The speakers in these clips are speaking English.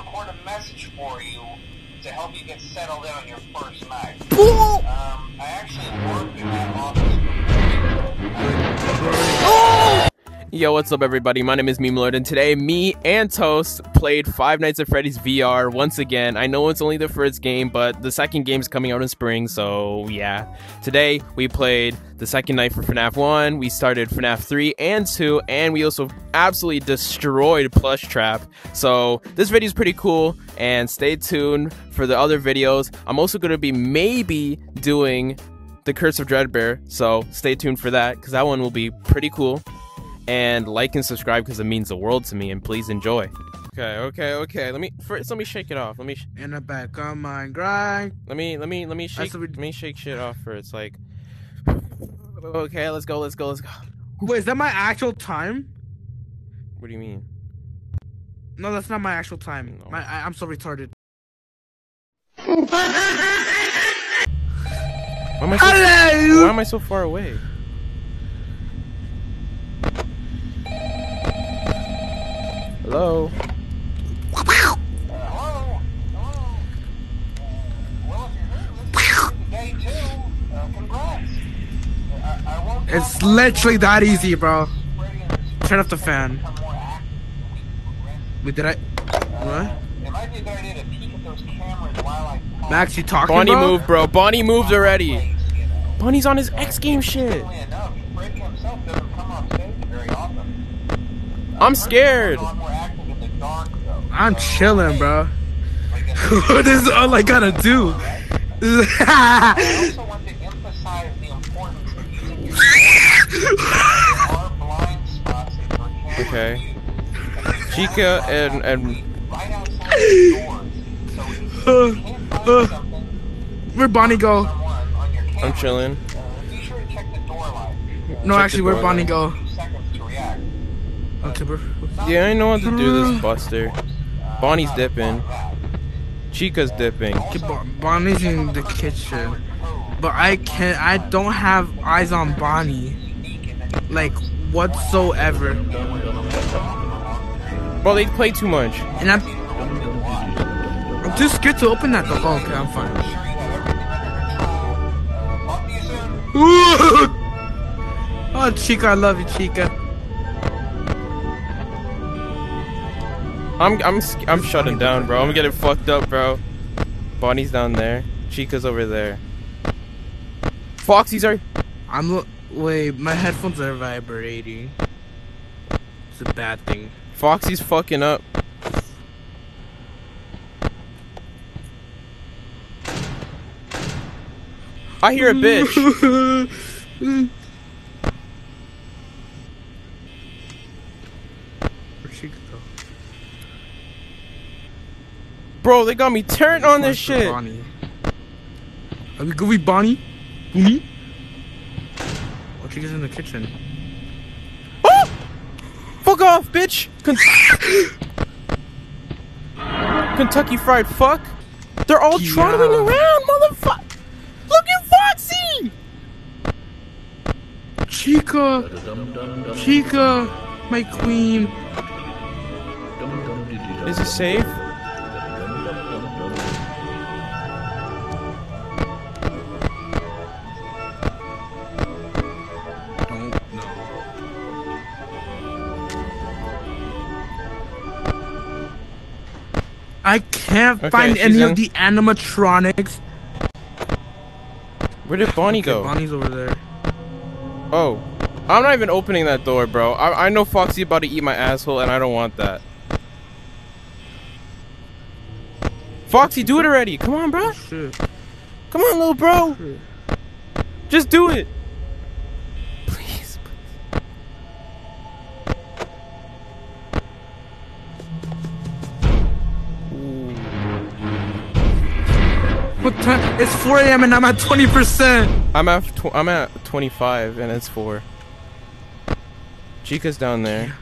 record a message for you to help you get settled in on your first night. Um, I actually work in that office. Yo, what's up, everybody? My name is Meme Lord, and today me and Toast played Five Nights at Freddy's VR once again. I know it's only the first game, but the second game is coming out in spring, so yeah. Today we played the second night for FNAF 1, we started FNAF 3 and 2, and we also absolutely destroyed Plush Trap. So this video is pretty cool, and stay tuned for the other videos. I'm also going to be maybe doing the Curse of Dreadbear, so stay tuned for that, because that one will be pretty cool and like and subscribe because it means the world to me and please enjoy okay okay okay let me first let me shake it off let me sh- In the back of my grind. let me let me let me shake we- let me shake shit off first like okay let's go let's go let's go Wait, is that my actual time? what do you mean No, that's not my actual time. No. My, I, I'm so retarded. why am i so, why am i so far away hello Hello? Hello? Well, if you're here, this is day two. Uh, congrats. I, I won't It's literally that easy, bro. Freddy and his Turn off the fan. become more active as the week progresses. Wait, did I? What? It might be a to peek at those cameras while I talk. Max, you talking, bonnie bro? moved bro bonnie moved already bonnie's on his x game shit I'm enough, I'm chilling, bro. this is all I gotta do. I also want to emphasize the importance of using your There are blind spots in your camera Okay. Chica and- and- right outside the doors. So if you can't find Uh, Where'd Bonnie go? someone on your camera, i'm chilling uh, be sure to check the door light. No, Check actually, the where'd Bonnie go? Few seconds to react. Okay, bro. yeah i know what to do this buster bonnie's dipping chica's dipping Bonnie's in the kitchen, but I can't. I don't have eyes on Bonnie, like whatsoever. bro they play too much And I'm, I'm too scared to open that door. Oh, okay, I'm fine. Talk to you soon. oh, Chica, I love you, Chica. I'm I'm I'm shutting down, bro. I'm getting fucked up, bro. Bonnie's down there. Chica's over there. Foxy's are. I'm. Wait, my headphones are vibrating. It's a bad thing. Foxy's fucking up. I hear a bitch. Where'd Chica go? Bro, they got me turned on this shit. Bonnie? Are we good with Bonnie? Bonnie? Oh, Chica's in the kitchen. Oh! Fuck off, bitch! Ken- Kentucky Fried Fuck. They're all Yeah. trotting around, motherfucker. Look at Foxy. Chica! Chica! My queen! Is it safe? I can't Okay, find any in. of the animatronics. Where did Bonnie Okay, go? Bonnie's over there. Oh. I'm not even opening that door, bro. I, I know Foxy about to eat my asshole, and I don't want that. Foxy, do it already. Come on, bro. Shit. Come on, little bro. Just do it. It's 4 a.m. and I'm at 20%. I'm at tw- I'm at 25 and it's four. Chica's down there.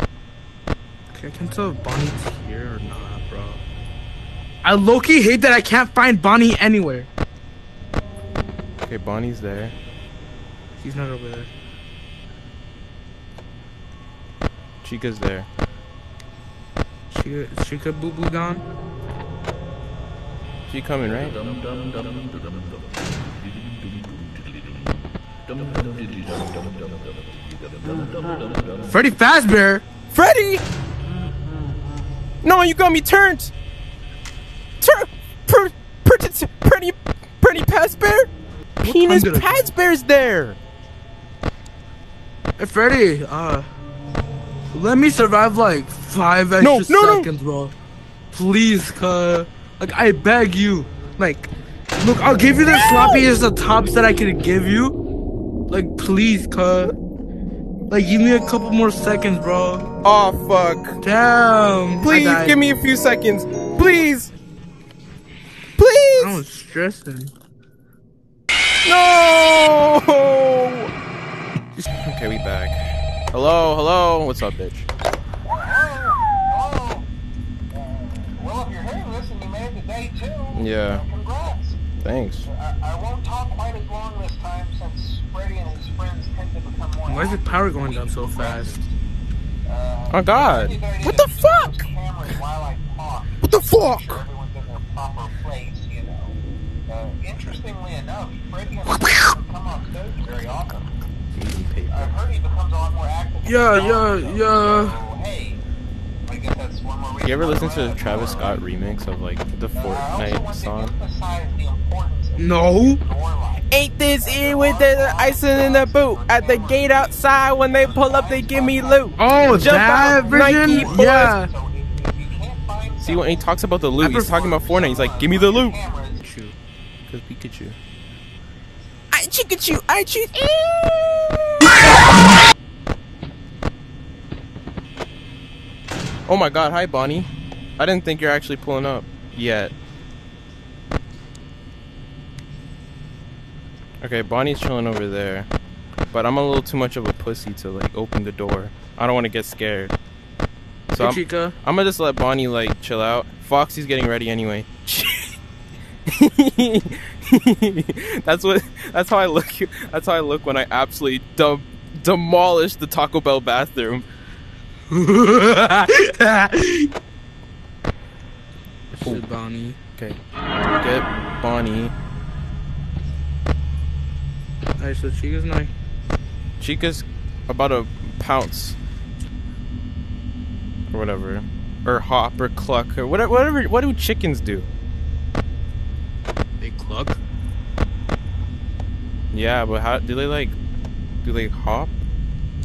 Okay, I can't tell if Bonnie's here or not, bro. I low-key hate that I can't find Bonnie anywhere. Okay, Bonnie's there. He's not over there. Chica's there. Chica, Chica Boo Boo gone? She coming, right? Freddy Fazbear? Freddy! No, you got me turned! Turn! Per, per, pretty, pretty Fazbear? Penis Fazbear's there! Hey Freddy, uh, let me survive like five extra No, no, no. seconds, bro. Please, cuz. Like, I beg you. Like, look, I'll give you the sloppiest of tops that I can give you. Like, please, cut. Like, give me a couple more seconds, bro. Oh, fuck. Damn. Please give me a few seconds. Please! Please. I was stressing. No! Okay, we back. Hello, hello. What's up, bitch? Two, Yeah. congrats. Thanks. I, I won't talk quite as long this time since Freddy and his friends tend to become more. Why is the power going down so fast? Uh, Oh, God. What the fuck? those cameras while I talk. What the fuck? everyone's in their proper place, you know. Uh, interestingly enough, Freddy and his friends come on stage very often. I've heard he becomes a lot more active. in Yeah, yeah, songs, yeah. So, hey, I guess that's one more reason You ever listen to the Travis Scott remix of like the I also Fortnite song? emphasize the importance of No. Ain't this in with the icing in the boot? At the gate outside, when they pull up, they give me loot. Oh, Jump that out, version? Nike boys. Yeah. So if, if you can't find See, when he talks about the loot, he's talking about Fortnite. He's like, give me the loot. cameras, Pikachu. Because Pikachu. I Pikachu, I choose. Oh my god, hi Bonnie. I didn't think you're actually pulling up yet. Okay, Bonnie's chilling over there. But I'm a little too much of a pussy to like open the door. I don't want to get scared. So Hey, I'm, Chica. I'm gonna just let Bonnie like chill out. Foxy's getting ready anyway. that's what. That's how I look. That's how I look when I absolutely dem- demolish the Taco Bell bathroom. Shit, Bonnie. Okay, get Bonnie. Alright, so Chica's not. Chica's about to pounce or whatever, or hop or cluck or whatever. Whatever. What do chickens do? They cluck. Yeah, but how do they like? Do they hop?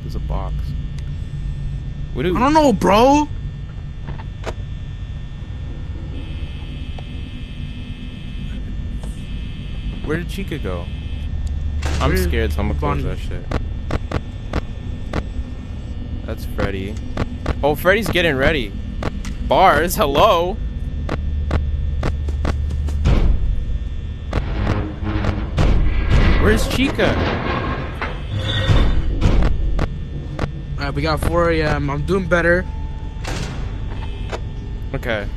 There's a box. What do? I don't know, bro. Where did Chica go? I'm Where- scared, so I'm gonna close that shit. That's Freddy. Oh, Freddy's getting ready. Bars, hello. Where's Chica? Alright, we got 4 a.m. I'm doing better. Okay.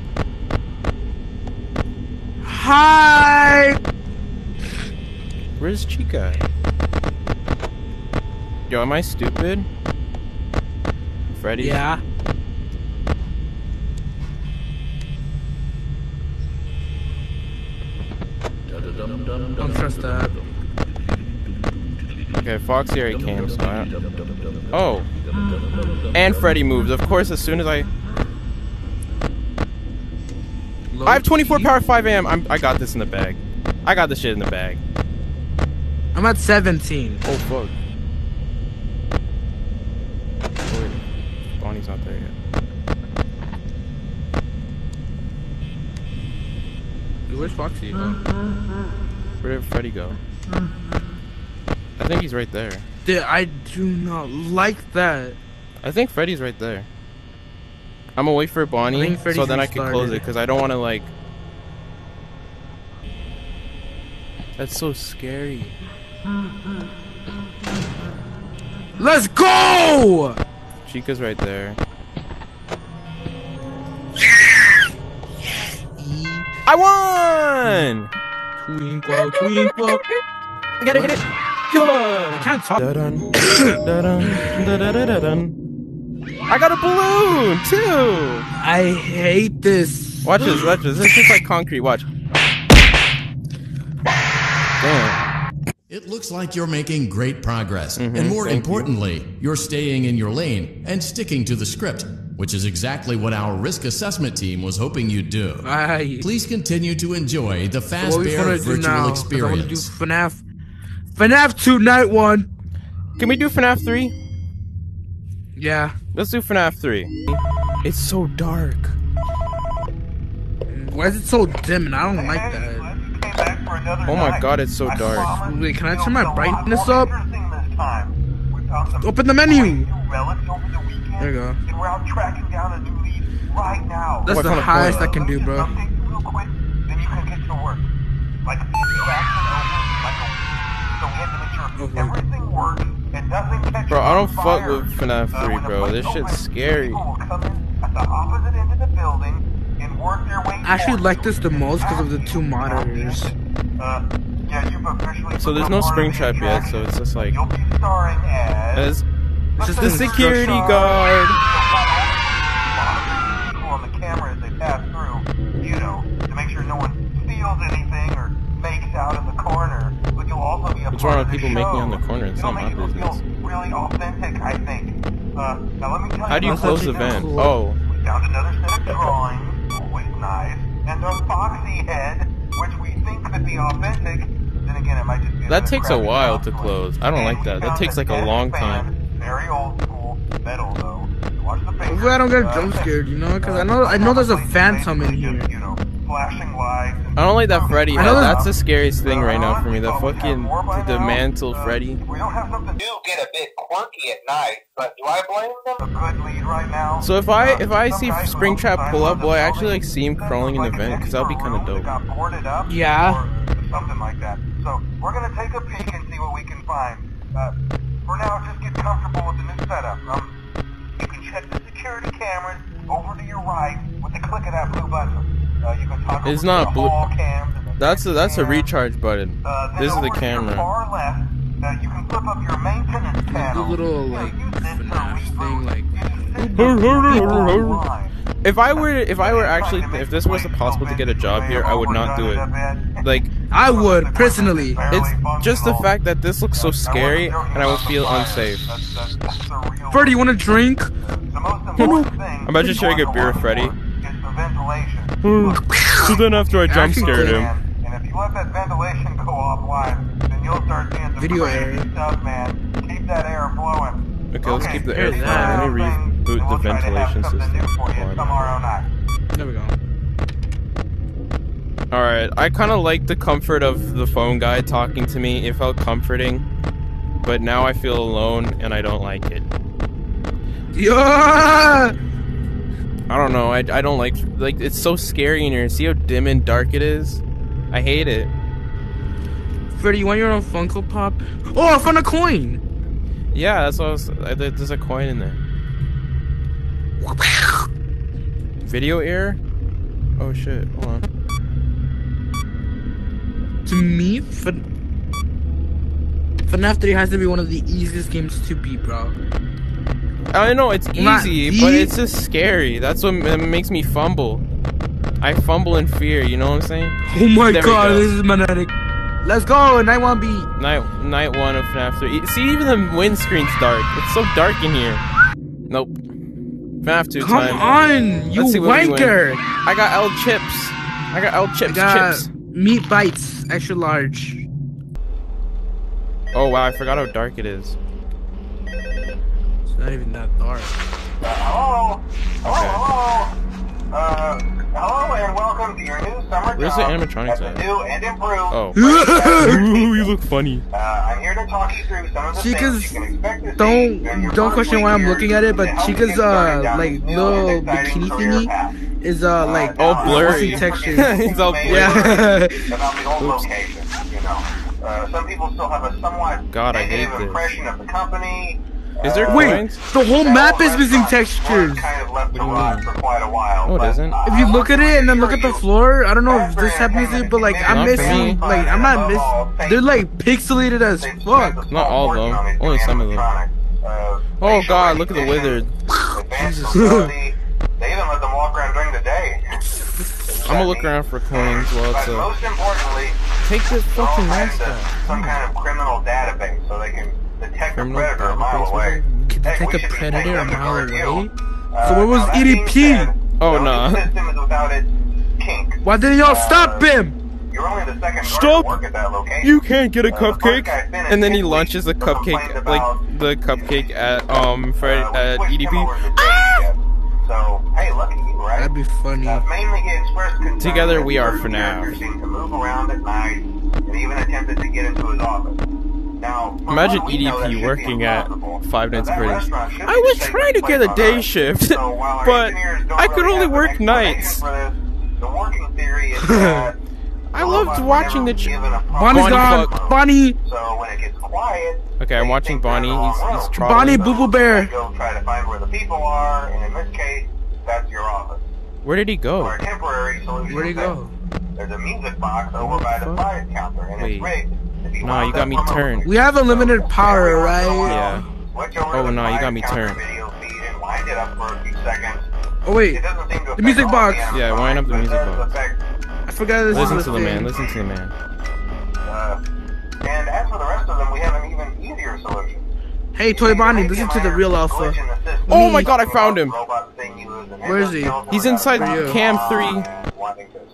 Hi. Where's Chica? Yo, am I stupid? Freddy? Yeah. Don't trust that. Okay, Foxy already came, so I Oh. And Freddy moves. Of course, as soon as I I have 24 power 5 AM. I'm, I got this in the bag. I got this shit in the bag. I'm at 17. Oh, fuck. Oh, wait. Bonnie's not there yet. Where's Foxy? Where did Freddy go? Mm-hmm. I think he's right there. Dude, I do not like that. I think Freddy's right there. I'm gonna wait for Bonnie think so then I can close it because I don't want to like. That's so scary. Let's go! Chica's right there. I won! Twinkle, twinkle. I gotta hit it. Come on! I can't talk. I got a balloon too. I hate this. Watch this. Watch this. This is like concrete. Watch. Damn. It looks like you're making great progress. Mhm, and more thank you. importantly, you. are staying in your lane and sticking to the script, which is exactly what our risk assessment team was hoping you'd do. I. Please continue to enjoy the So what Fazbear gonna do virtual now? 'Cause I wanna do experience. FNAF. FNAF 2 Night 1. Can we do FNAF 3? Yeah. Let's do FNAF 3. It's so dark. Why is it so dim? And I don't like that. Oh my god, it's so dark. Wait, can I turn my brightness up? Open the menu. There you go. And we're out tracking down a new lead right now. That's What's the highest I can do, bro. So we have to make sure Okay. everything works and nothing catches Bro, I don't on fuck with FNAF Uh, 3, when the bro. This shit's opens, scary. People will come in at the opposite end of the building and work their way I actually towards like this the most because of the two monitors. Uh, yeah, So there's no Springtrap yet, so it's just like You'll as as It's just the security guard. What's wrong with the people making on the corner? It's It'll not my business. really authentic, I think. Uh, now let me tell How do you close the vent? else. Oh, We found another set of drawings, always nice, and a foxy head, which we think could be authentic. Then again, it might just be. That takes a while to close. I don't like that. That takes, like, a long fan, time. Very old school, metal though. Watch the fingers. Hopefully I don't get Uh, jump scared, you know, because I know I know there's a phantom in here. I don't like that Freddy head. That's the scariest thing right now for me. The fucking the mantle Freddy. We don't have something. Do get a bit quirky at night, but do I blame them? A good lead right now. So if I if I see guys who Springtrap pull up, the will I actually like see him crawling in the vent? Because that'll be kind of dope. got boarded up Yeah. something like that. So we're gonna take a peek and see what we can find. Uh, for now, just get comfortable with the new setup. Um, you can check the security cameras over to your right with the click of that blue button. Uh, you can toggle It's not the blue- hall cams and the That's a that's a recharge button. Uh, This is the over to camera. Far left, uh, you can flip up your maintenance The panel. little, like, use this to FNAF thing, like- any system online. If I were if I were actually if this was possible to get a job here, I would not do it. Like I would, personally. it's just the fact that this looks so scary and I would feel unsafe. Freddy, you want a drink? I'm about to share a beer with Freddy. So So then after I jump scared him. And if you let that ventilation go offline, then you'll start seeing some Video crazy air. stuff, man. Keep that air flowing. Okay, let's keep the air flowing. that. Let me reboot the We'll try ventilation system. new for you tomorrow night. There we go. Alright, I kind of like the comfort of the phone guy talking to me. It felt comforting. But now I feel alone and I don't like it. Yeah! I don't know. I, I don't like like it's so scary in here. See how dim and dark it is? I hate it. Freddy, you want your own Funko Pop? Oh, I found a coin! Yeah, that's what I was. I, there's a coin in there. Video error? Oh shit! Hold on. To me, F- FNAF 3 has to be one of the easiest games to beat, bro. I know it's easy, but it's just scary. That's what makes me fumble. I fumble in fear. You know what I'm saying? Oh my There god, go. this is magnetic. Let's go, night one beat. Night night one of FNAF 3. See, even the windscreen's dark. It's so dark in here. Nope. FNAF 2 Come time. on, you Let's see what we wanker. I got L chips. I got L chips got chips. meat bites, extra large. Oh wow, I forgot how dark it is. It's not even that dark. Hello? Hello, hello? Uh, hello and welcome to your new summer Where's the animatronics at? at? the new and improved. Oh. Ooh, you look funny. Uh, I'm here to talk you through some of the Chica's- things you can expect to don't during don't question why I'm looking at it, but to help Chica's uh like little bikini thingy is uh like All now, blurry. mostly textures. it's all blurry. yeah. about the old Oops. location, you know. Uh, some people still have a somewhat God, I hate negative this. impression of the company. Is there Uh, Wait, coins? the whole that map is missing textures. Kind of left What to do you mean? for quite a while. No, it but, isn't. If you look at it and then look at the floor, I don't know if this happens, Entertainment but like is I'm Not missing, me. like I'm not missing. They're like pixelated as fuck. Not all of them. Only some of them. Uh, Oh god, look at the recognition, wizard. Jesus. they even let them walk around during the day. I'm gonna look around for coins while But it's uh, most importantly, take this fucking tied mask off. some kind of criminal database so they can detect a Criminal predator a mile away. Can Heck, detect a predator a mile away? Uh, So what was now that being EDP? Oh, no nah. new system is without its kink. Why didn't y'all stop him? You're only the second guard Stop! to work at that location. You can't get a Uh, cupcake, guy and then he his week, launches a cupcake, like the cupcake at um for Uh, at EDP. over to day shift. So, hey, lucky you, right? That'd be funny. Uh, mainly he expressed concern Together we are for now. to move around at night and even attempted to get into his office. Now, Imagine what we know, that EDP should working at. Five Nights at that Freddy's. I was trying to get a day Earth. shift, So but I could really only work nights. This, the working theory is I loved watching the ch- given a proper Bonnie's Bonnie gone. fuck. Bonnie. So when it gets quiet, Okay, I'm watching think they're in Bonnie. He's he's Bonnie So Boo Boo Bear. Go try to find where the people are, and in this case, that's your office. Where did he go? Or a temporary solution. Where'd he go? There's a music box over by the fuck? prize counter, and Wait. it's rigged. If you Nah, wound you got me turned. We have unlimited power, Every once in a right? Yeah. Oh, no, you got me turned. Video feed and wind it up for a few seconds. Oh wait, It doesn't seem to affect music box. Yeah, wind up the music but it does box. I forgot this Listen is to a the man. Listen to the man. uh, and as for the rest of them, we have an even easier solution. Hey, Toy Bonnie, listen to the real alpha. Glitch in the system. Oh my God, I found him. Robots think you lose an Where is he? He's inside a Cam bomb, 3.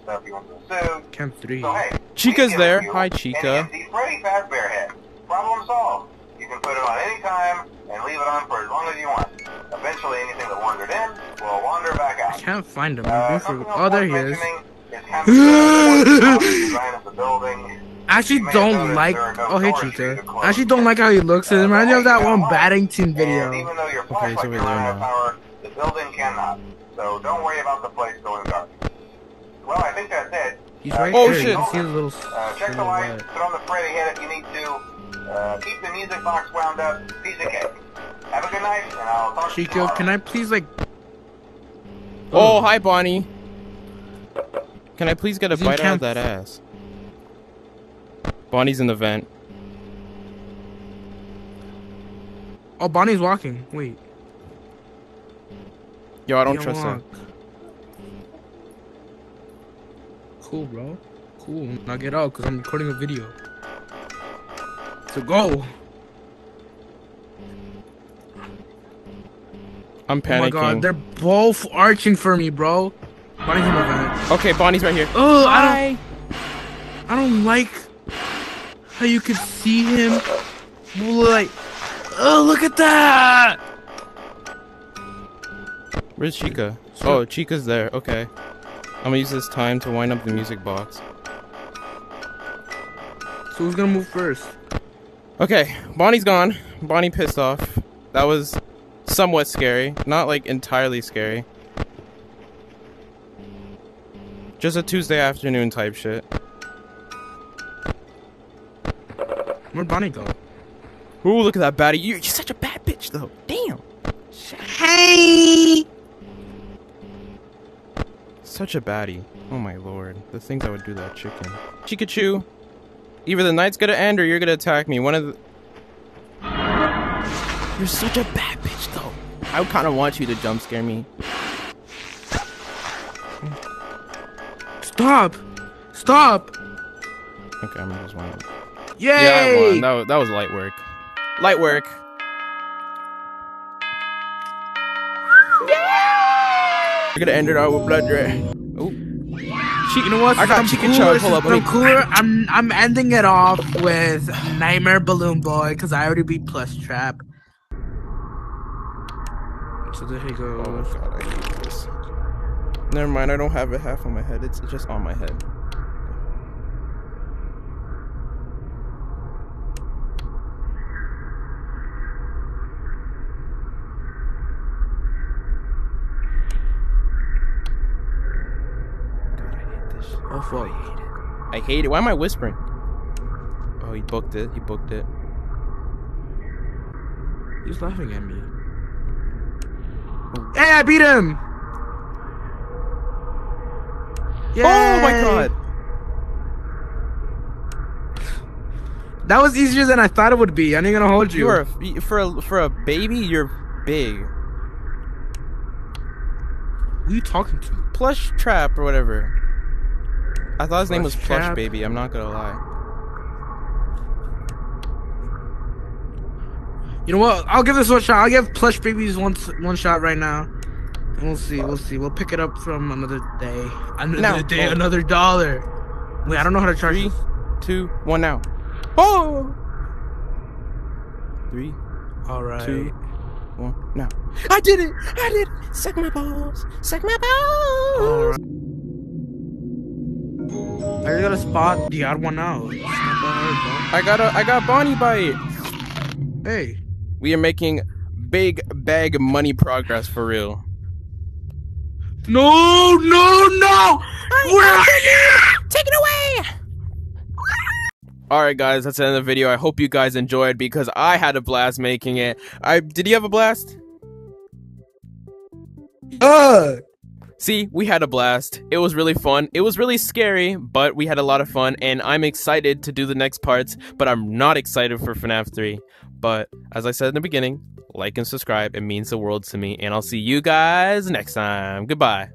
To stuff you into a suit. Cam three. So hey, Chica's there. Hi, Chica. Fazbear head. Problem solved. You can put it on any time and leave it on for as long as you want. Eventually, anything that wandered in will wander back out. I Can't find him. Uh. Oh, there he is. is how the design of the building. I actually You may have don't like. there are no Oh, hey, doors for you Cheetah. I actually don't like how he looks. It Uh, reminds me of that one batting team video. even though your Okay, flashlight it's over there run out of now. power, the building cannot. So don't worry about the place going dark. Well, I think that's it. He's Uh, right Oh, there. You shit. can see his little. Uh, check the silhouette. lights, put on the Freddy head if you need to. Uh, keep the music box wound up. Piece of cake. Have a good night, and I'll talk to you Chico, tomorrow. can I please like? Oh, hi, Bonnie. Can I please get a He's bite out of that ass? Bonnie's in the vent. Oh, Bonnie's walking. Wait. Yo, I don't Don't trust walk. him. Cool, bro. Cool. Now get out, cause I'm recording a video. So go. I'm Oh my god, they're both arching for me, bro. Bonnie's in the vent. okay, Bonnie's right here. Oh, I don't. I don't like how you could see him. Like, oh, look at that. Where's Chica? Oh, Chica's there. Okay. I'm gonna use this time to wind up the music box. So who's gonna move first? Okay, Bonnie's gone. Bonnie pissed off. That was somewhat scary. Not like entirely scary. Just a Tuesday afternoon type shit. Where'd Bonnie go? Ooh, look at that baddie. You- You're such a bad bitch, though. Damn. Hey. Such a baddie. Oh my lord. The things I would do that chicken. Chikachu. Either the night's gonna end or you're gonna attack me. One of the. You're such a bad bitch, though. I kind of want you to jump scare me. Stop. Stop. Okay, I'm just wind. Yay. Yeah, I won. That that was light work. Light work. We're gonna end it out with blood red. Oh, You know what? I got I'm chicken cooler. Hold up, I'm cooler. I'm I'm ending it off with Nightmare Balloon Boy because I already beat Plush Trap. So there he oh goes. god, I hate this. Never mind, I don't have it half on my head. It's just on my head. Hate this. shit. Fuck. I hate it. Why am I whispering? Oh, he booked it. He booked it. He's laughing at me. Hey, I beat him! Oh my god! That was easier than I thought it would be. I ain't gonna hold you. You are a, for a for a baby. You're big. Who you talking to? Plush Trap or whatever. I thought his name was Plush Plush Trap? Baby. I'm not gonna lie. You know what? I'll give this one shot. I'll give plush babies one one shot right now. We'll see. We'll see. We'll pick it up from another day. Another No. day. Oh. Another dollar. Wait, I don't know how to charge. Three, two, one now. Oh. Three, All right. two, one now. I did it! I did it! Suck my balls! Suck my balls! All right. I got a spot the odd one out. It's not that I got a I got Bonnie Bite. Hey. We are making big bag money progress for real. No, no, no! Where are you? Take it away! Alright guys, that's the end of the video. I hope you guys enjoyed because I had a blast making it. I did you have a blast? Uh, See, we had a blast. It was really fun. It was really scary, but we had a lot of fun, and I'm excited to do the next parts, but I'm not excited for FNAF 3. But as I said in the beginning, like and subscribe. It means the world to me, and I'll see you guys next time. Goodbye.